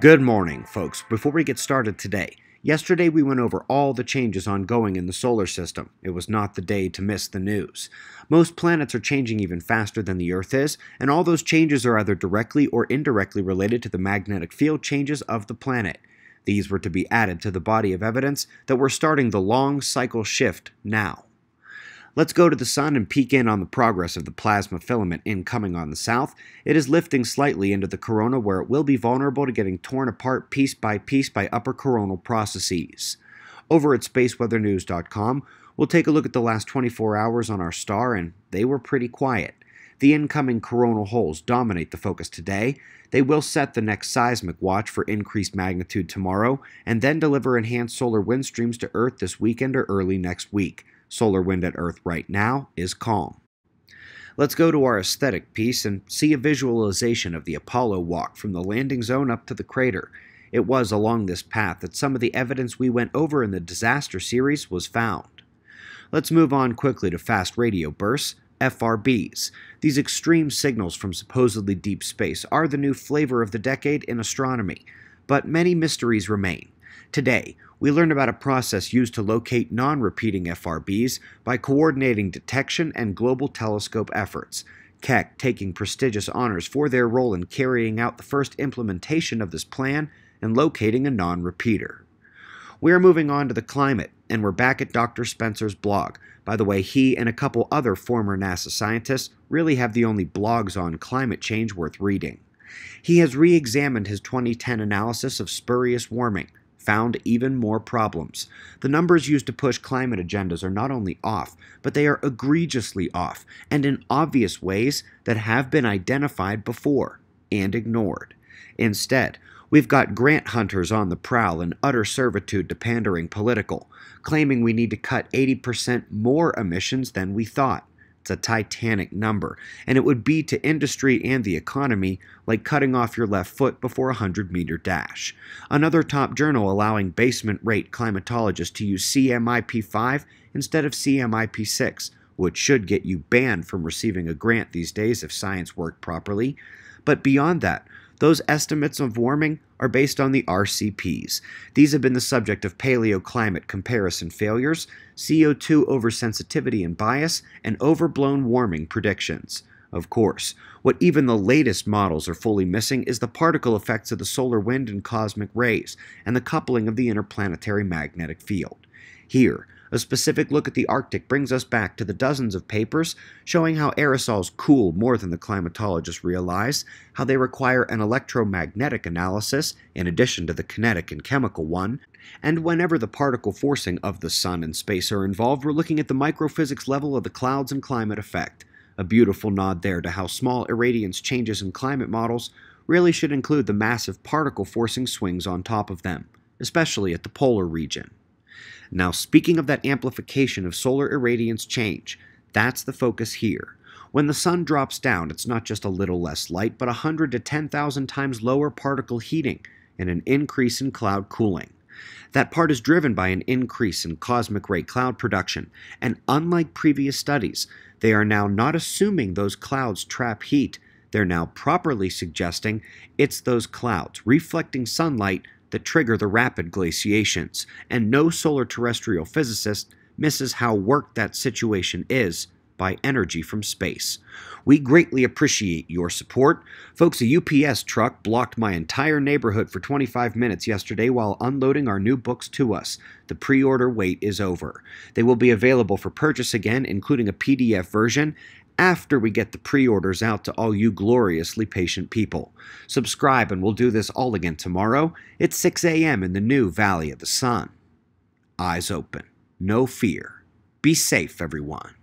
Good morning, folks. Before we get started today, yesterday we went over all the changes ongoing in the solar system. It was not the day to miss the news. Most planets are changing even faster than the Earth is, and all those changes are either directly or indirectly related to the magnetic field changes of the planet. These were to be added to the body of evidence that we're starting the long cycle shift now. Let's go to the sun and peek in on the progress of the plasma filament incoming on the south. It is lifting slightly into the corona where it will be vulnerable to getting torn apart piece by piece by upper coronal processes. Over at spaceweathernews.com, we'll take a look at the last 24 hours on our star, and they were pretty quiet. The incoming coronal holes dominate the focus today. They will set the next seismic watch for increased magnitude tomorrow, and then deliver enhanced solar wind streams to Earth this weekend or early next week. Solar wind at Earth right now is calm. Let's go to our aesthetic piece and see a visualization of the Apollo walk from the landing zone up to the crater. It was along this path that some of the evidence we went over in the disaster series was found. Let's move on quickly to fast radio bursts, FRBs. These extreme signals from supposedly deep space are the new flavor of the decade in astronomy, but many mysteries remain. Today, we learn about a process used to locate non repeating FRBs by coordinating detection and global telescope efforts. Keck taking prestigious honors for their role in carrying out the first implementation of this plan and locating a non repeater. We are moving on to the climate, and we're back at Dr. Spencer's blog. By the way, he and a couple other former NASA scientists really have the only blogs on climate change worth reading. He has re examined his 2010 analysis of spurious warming, found even more problems. The numbers used to push climate agendas are not only off, but they are egregiously off, and in obvious ways that have been identified before and ignored. Instead, we've got grant hunters on the prowl in utter servitude to pandering political, claiming we need to cut 80% more emissions than we thought. It's a titanic number, and it would be to industry and the economy like cutting off your left foot before a 100 meter dash. Another top journal allowing basement rate climatologists to use CMIP5 instead of CMIP6, which should get you banned from receiving a grant these days if science worked properly. But beyond that, those estimates of warming are based on the RCPs. These have been the subject of paleoclimate comparison failures, CO2 oversensitivity and bias, and overblown warming predictions. Of course, what even the latest models are fully missing is the particle effects of the solar wind and cosmic rays, and the coupling of the interplanetary magnetic field. Here, a specific look at the Arctic brings us back to the dozens of papers showing how aerosols cool more than the climatologists realize, how they require an electromagnetic analysis in addition to the kinetic and chemical one, and whenever the particle forcing of the sun and space are involved, we're looking at the microphysics level of the clouds and climate effect. A beautiful nod there to how small irradiance changes in climate models really should include the massive particle forcing swings on top of them, especially at the polar region. Now, speaking of that amplification of solar irradiance change, that's the focus here. When the sun drops down, it's not just a little less light, but 100 to 10,000 times lower particle heating and an increase in cloud cooling. That part is driven by an increase in cosmic ray cloud production, and unlike previous studies, they are now not assuming those clouds trap heat. They're now properly suggesting it's those clouds reflecting sunlight that trigger the rapid glaciations, and no solar terrestrial physicist misses how worked that situation is by energy from space. We greatly appreciate your support. Folks, a UPS truck blocked my entire neighborhood for 25 minutes yesterday while unloading our new books to us. The pre order wait is over. They will be available for purchase again, including a PDF version, after we get the pre orders out to all you gloriously patient people. Subscribe, and we'll do this all again tomorrow It's 6 a.m. in the new Valley of the Sun. Eyes open, no fear. Be safe, everyone.